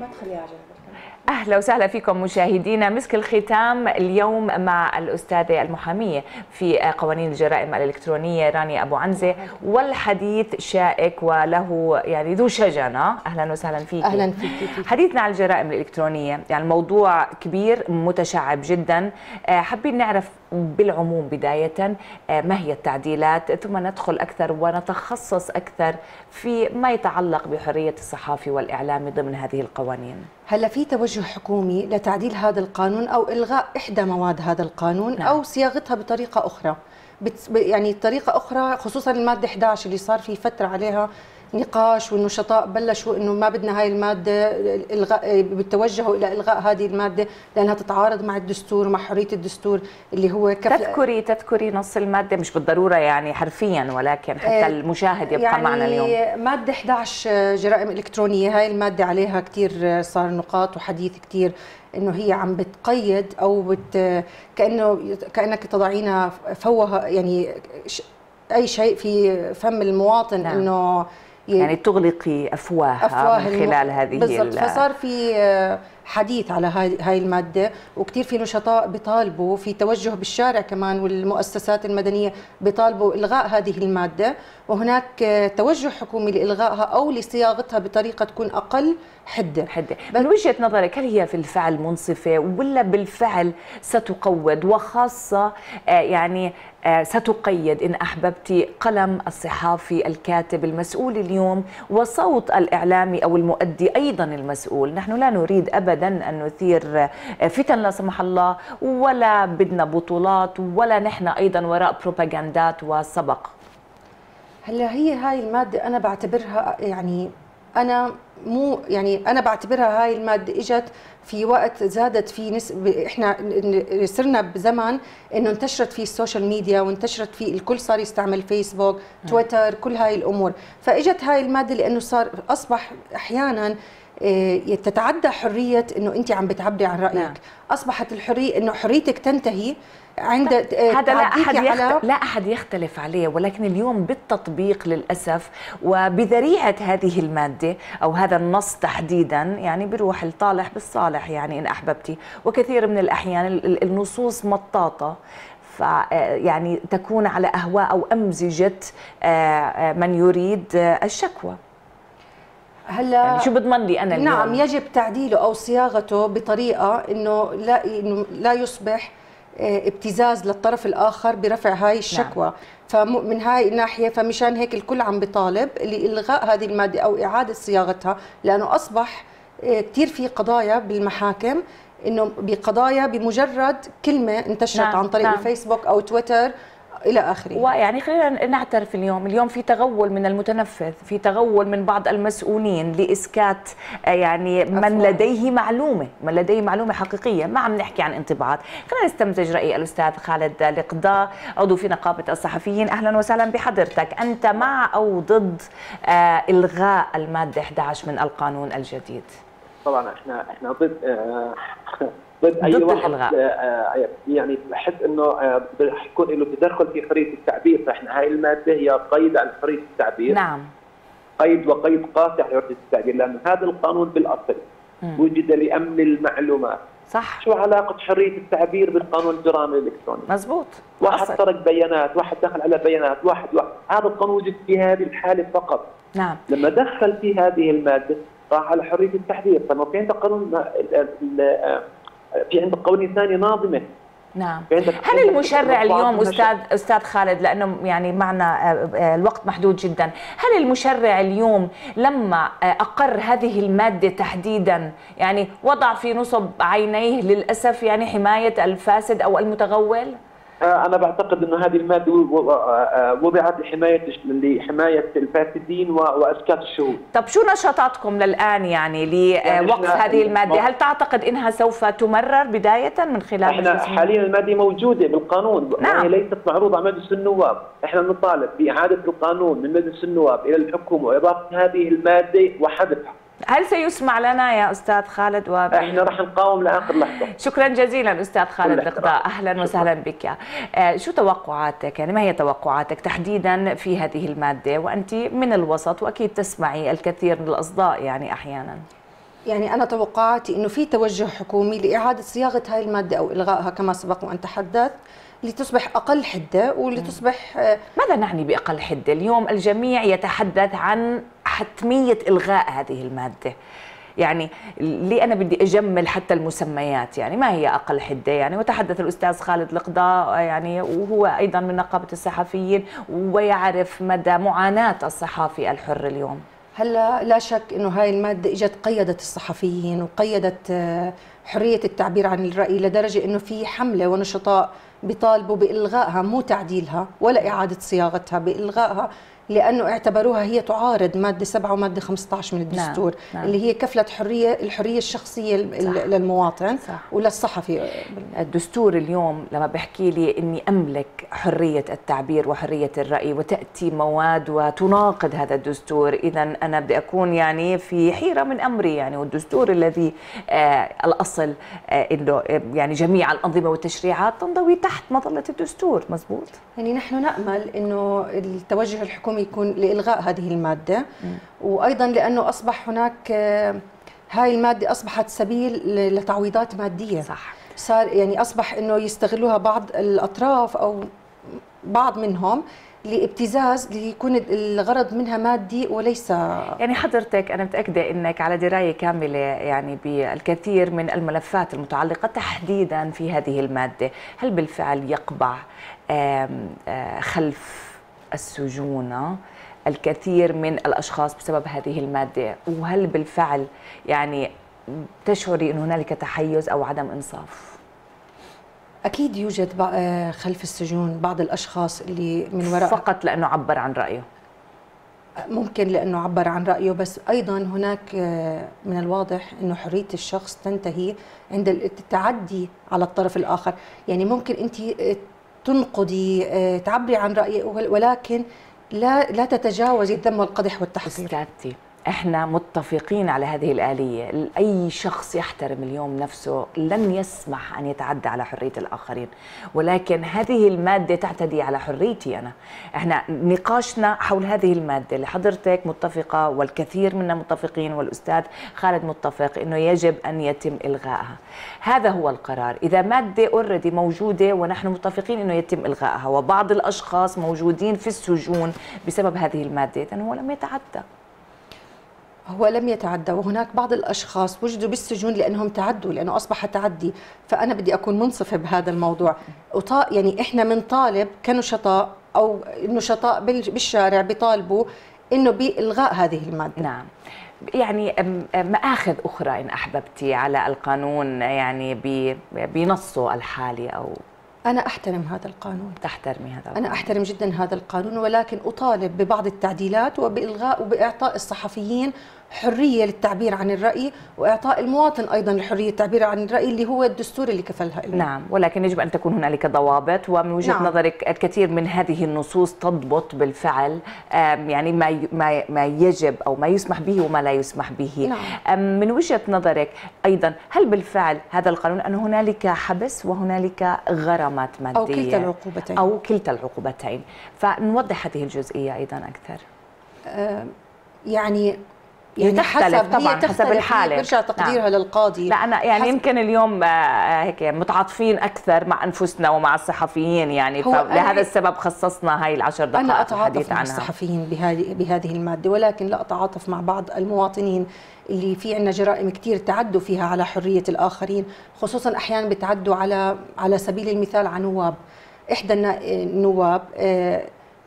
ما تخليها عجله أهلا وسهلا فيكم مشاهدينا. مسك الختام اليوم مع الأستاذة المحامية في قوانين الجرائم الإلكترونية رانيا أبو عنزة والحديث شائك وله يعني ذو شجنة. أهلا وسهلا فيك أهلا فيك حديثنا عن الجرائم الإلكترونية يعني الموضوع كبير متشعب جدا. حابين نعرف بالعموم بداية ما هي التعديلات؟ ثم ندخل أكثر ونتخصص أكثر في ما يتعلق بحرية الصحافي والإعلامي ضمن هذه القوانين. هلا في توجه حكومي لتعديل هذا القانون أو إلغاء إحدى مواد هذا القانون نعم. أو صياغتها بطريقة أخرى بت يعني طريقة أخرى خصوصا المادة 11 اللي صار في فترة عليها نقاش والنشطاء بلشوا إنه ما بدنا هاي المادة الغاء بتوجهوا إلى إلغاء هذه المادة لأنها تتعارض مع الدستور ومع حرية الدستور اللي هو كفل تذكري تذكري نص المادة مش بالضرورة يعني حرفيا ولكن حتى المشاهد يبقى يعني معنا اليوم مادة 11 جرائم إلكترونية هاي المادة عليها كثير صار نقاط وحديث كثير إنه هي عم بتقيد أو بت كأنه كأنك تضعين فوه يعني أي شيء في فم المواطن نعم. إنه يعني تغلقي أفواهها أفواه من خلال هذه بالضبط فصار في حديث على هاي هاي المادة وكثير في نشطاء بيطالبوا في توجه بالشارع كمان والمؤسسات المدنية بيطالبوا إلغاء هذه المادة. وهناك توجه حكومي لإلغائها أو لصياغتها بطريقة تكون أقل حدة. حدة. من وجهة نظرك هل هي في الفعل منصفة ولا بالفعل ستقود؟ وخاصة يعني ستقيد إن احببتي قلم الصحافي الكاتب المسؤول اليوم وصوت الإعلامي أو المؤدي أيضا المسؤول. نحن لا نريد ابدا أن نثير فتن لا سمح الله ولا بدنا بطولات ولا نحن أيضا وراء بروباغندات وسبق. هلا هي هاي المادة أنا بعتبرها يعني أنا مو يعني أنا بعتبرها هاي المادة إجت في وقت زادت في نسبة إحنا صرنا بزمن إنه انتشرت فيه ال social media وانتشرت فيه الكل صار يستعمل فيسبوك تويتر كل هاي الأمور. فإجت هاي المادة لأنه صار أصبح أحيانا تتعدى حرية إنه أنت عم بتعبري عن رأيك. نعم. أصبحت الحرية إنه حريتك تنتهي عند هذا لا أحد على لا أحد يختلف عليه ولكن اليوم بالتطبيق للأسف وبذريعة هذه المادة أو هذا النص تحديدا يعني بيروح الطالح بالصالح يعني إن أحببتي. وكثير من الأحيان النصوص مطاطة يعني تكون على أهواء أو أمزجة من يريد الشكوى. هلا يعني شو بضمن لي أنا اليوم؟ نعم يجب تعديله أو صياغته بطريقة إنه لا إنه لا يصبح ابتزاز للطرف الآخر برفع هاي الشكوى نعم. فمن هاي الناحية فمشان هيك الكل عم بيطالب لإلغاء هذه المادة أو إعادة صياغتها لأنه أصبح كثير في قضايا بالمحاكم إنه بقضايا بمجرد كلمة انتشرت نعم. عن طريق نعم. الفيسبوك أو تويتر إلى آخره. ويعني خلينا نعترف اليوم. اليوم في تغول من المتنفذ في تغول من بعض المسؤولين لإسكات يعني من أفضل. لديه معلومة من لديه معلومة حقيقية. ما عم نحكي عن انطباعات. خلينا نستمزج رأي الأستاذ خالد لقضاء عضو في نقابة الصحفيين. أهلا وسهلا بحضرتك. أنت مع أو ضد آه إلغاء المادة 11 من القانون الجديد؟ طبعا إحنا إحنا ضد آه ضد أي واحد آه يعني بحس إنه حيكون له تدخل في حريه التعبير فإحنا هاي المادة هي قيد على حريه التعبير. نعم. قيد وقيد قاطع لحريه التعبير لأنه هذا القانون بالأصل م. وجد لأمن المعلومات. صح. شو علاقة حريه التعبير بالقانون الجرائم الإلكتروني؟ مزبوط. واحد سرق بيانات واحد دخل على بيانات واحد واحد. هذا القانون وجد في هذه الحالة فقط. نعم. لما دخل في هذه المادة راح على حرية التعبير فما في عندك قانون في عندك قوانين ثانية ناظمة. نعم. هل المشرع اليوم أستاذ أستاذ خالد لأنه يعني معنا الوقت محدود جدا. هل المشرع اليوم لما أقر هذه المادة تحديدا يعني وضع في نصب عينيه للأسف يعني حماية الفاسد أو المتغول؟ أنا بعتقد إنه هذه المادة وضعت لحماية لحماية الفاسدين وأسكات الشهود. طب شو نشاطاتكم للآن يعني لوقف يعني هذه المادة؟ هل تعتقد إنها سوف تمرر بداية من خلال إحنا حاليا المادة موجودة بالقانون نعم. وهي ليست معروضة على مجلس النواب، إحنا نطالب بإعادة القانون من مجلس النواب إلى الحكومة وإضافة هذه المادة وحذفها. هل سيسمع لنا يا أستاذ خالد وب... إحنا راح نقاوم لآخر لحظة. شكرا جزيلا أستاذ خالد لقضاء أهلا وسهلا بك آه شو توقعاتك؟ يعني ما هي توقعاتك تحديدا في هذه المادة؟ وأنت من الوسط وأكيد تسمعي الكثير من الأصداء يعني أحيانا. يعني أنا توقعاتي إنه في توجه حكومي لإعادة صياغة هاي المادة أو إلغائها كما سبق وان تحدث لتصبح أقل حدة ولتصبح آه، ماذا نعني بأقل حدة؟ اليوم الجميع يتحدث عن حتميه إلغاء هذه المادة. يعني ليه أنا بدي أجمل حتى المسميات يعني ما هي أقل حدة يعني وتحدث الأستاذ خالد القضاء يعني وهو أيضا من نقابة الصحفيين ويعرف مدى معاناة الصحافي الحر اليوم هلا لا شك إنه هاي المادة إجت قيدت الصحفيين وقيدت آه، حرية التعبير عن الرأي لدرجة إنه في حملة ونشطاء بيطالبوا بإلغائها مو تعديلها ولا إعادة صياغتها بإلغائها لأنه اعتبروها هي تعارض مادة 7 ومادة 15 من الدستور نعم. نعم. اللي هي كفله حرية الحرية الشخصية صح. للمواطن صح. وللصحفي الدستور اليوم لما بحكي لي إني أملك حرية التعبير وحرية الرأي وتأتي مواد وتناقض هذا الدستور إذا أنا بدي أكون يعني في حيرة من أمري يعني والدستور الذي آه الأصل آه إنه آه، يعني جميع الأنظمة والتشريعات تنضوي تحت مظلة الدستور مزبوط يعني نحن نأمل إنه التوجه الحكومي يكون لإلغاء هذه المادة. وأيضا لأنه أصبح هناك آه، هاي المادة أصبحت سبيل لتعويضات مادية. صح. صار يعني أصبح أنه يستغلوها بعض الأطراف أو بعض منهم لابتزاز ليكون الغرض منها مادي وليس. يعني حضرتك أنا متأكدة إنك على دراية كاملة يعني بالكثير من الملفات المتعلقة تحديدا في هذه المادة. هل بالفعل يقبع آه، خلف السجون الكثير من الأشخاص بسبب هذه المادة. وهل بالفعل يعني تشعري إن هنالك تحيز أو عدم إنصاف؟ أكيد يوجد آه، خلف السجون بعض الأشخاص اللي من وراء فقط لأنه عبر عن رأيه. ممكن لأنه عبر عن رأيه بس أيضا هناك آه، من الواضح إنه حرية الشخص تنتهي عند التعدي على الطرف الآخر. يعني ممكن أنت آه، تنقدي آه، تعبري عن رأيك ولكن لا لا تتجاوزي الذم والقدح والتحقير. استاذتي. إحنا متفقين على هذه الآلية. أي شخص يحترم اليوم نفسه لن يسمح أن يتعدى على حرية الآخرين. ولكن هذه المادة تعتدي على حريتي أنا. إحنا نقاشنا حول هذه المادة اللي حضرتك متفقة والكثير منا متفقين والأستاذ خالد متفق أنه يجب أن يتم إلغائها. هذا هو القرار. إذا مادة اوريدي موجودة ونحن متفقين أنه يتم إلغائها وبعض الأشخاص موجودين في السجون بسبب هذه المادة إذن هو لم يتعدى. هو لم يتعدى وهناك بعض الأشخاص وجدوا بالسجون لأنهم تعدوا لأنه أصبح تعدي. فأنا بدي أكون منصفة بهذا الموضوع. وطا يعني إحنا بنطالب كنشطاء أو النشطاء بالشارع بيطالبوا إنه بإلغاء هذه المادة. نعم. يعني مآخذ أخرى إن أحببتي على القانون يعني بنصه الحالي أو؟ أنا أحترم هذا القانون. تحترمي هذا القانون. أنا أحترم جدا هذا القانون ولكن أطالب ببعض التعديلات وبإلغاء وبإعطاء الصحفيين حرية للتعبير عن الرأي وإعطاء المواطن أيضا الحرية التعبير عن الرأي اللي هو الدستور اللي كفلها لنا. نعم ولكن يجب أن تكون هنالك ضوابط ومن وجهة نعم. نظرك الكثير من هذه النصوص تضبط بالفعل يعني ما ما ما يجب أو ما يسمح به وما لا يسمح به نعم. من وجهة نظرك أيضا هل بالفعل هذا القانون أن هنالك حبس وهنالك غرامات مادية أو كلتا العقوبتين أو كلتا العقوبتين فنوضح هذه الجزئية أيضا أكثر يعني يعني تختلف طبعا حسب الحالة. بيرجع تقديرها نعم. للقاضي. لا أنا يعني حسب يمكن اليوم آه، هيك متعاطفين أكثر مع أنفسنا ومع الصحفيين يعني. فلهذا السبب خصصنا هاي العشر دقائق أنا أتعاطف مع الصحفيين بهذه بهذه المادة ولكن لا أتعاطف مع بعض المواطنين اللي في عندنا جرائم كثير تعدوا فيها على حرية الآخرين خصوصا أحيانا بتعدوا على على سبيل المثال على نواب. إحدى النواب آه،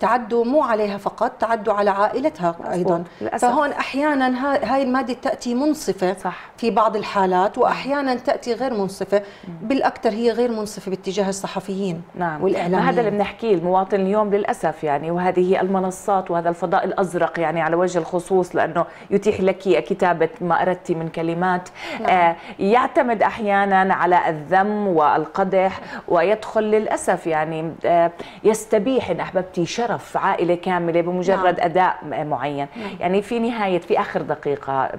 تعدوا مو عليها فقط تعدوا على عائلتها أيضا للأسف. فهون أحيانا هاي المادة تأتي منصفة صح. في بعض الحالات واحيانا تأتي غير منصفة بالأكثر هي غير منصفة باتجاه الصحفيين نعم. والإعلاميين هذا اللي بنحكيه المواطن اليوم للأسف يعني وهذه هي المنصات وهذا الفضاء الأزرق يعني على وجه الخصوص لأنه يتيح لك كتابة ما اردت من كلمات نعم. آه يعتمد أحيانا على الذم والقدح ويدخل للأسف يعني آه يستبيح إن أحببتي شرف عائلة كاملة بمجرد نعم. أداء معين نعم. يعني في نهاية في آخر دقيقة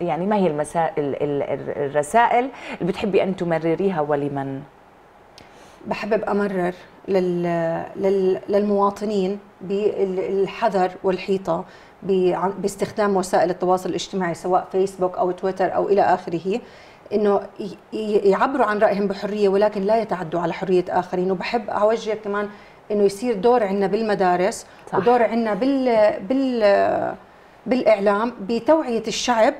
يعني ما هي المسائل الرسائل اللي بتحبي أن تمرريها ولمن بحبب أمرر للمواطنين بالحذر والحيطة باستخدام وسائل التواصل الاجتماعي سواء فيسبوك أو تويتر أو إلى آخره إنه يعبروا عن رأيهم بحرية ولكن لا يتعدوا على حرية آخرين وبحب أوجه كمان إنه يصير دور عندنا بالمدارس صح. ودور عندنا بال بال بالإعلام بتوعية الشعب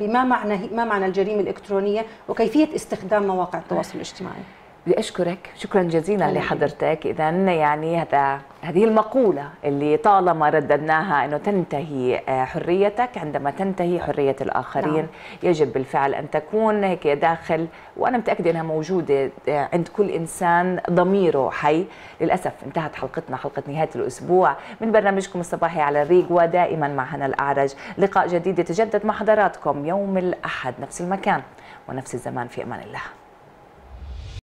بما معنى ما معنى الجريمة الإلكترونية وكيفية استخدام مواقع التواصل الاجتماعي بدي أشكرك. شكرا جزيلا لحضرتك. اذا يعني هذا هذه المقولة اللي طالما رددناها إنه تنتهي آه، حريتك. عندما تنتهي حرية الآخرين نعم. يجب بالفعل أن تكون هيك داخل. وأنا متأكدة إنها موجودة آه، عند كل إنسان ضميره حي. للأسف انتهت حلقتنا حلقة نهاية الأسبوع. من برنامجكم الصباحي على الريق ودائما مع هنا الأعرج. لقاء جديد يتجدد مع حضراتكم يوم الأحد نفس المكان ونفس الزمان. في أمان الله.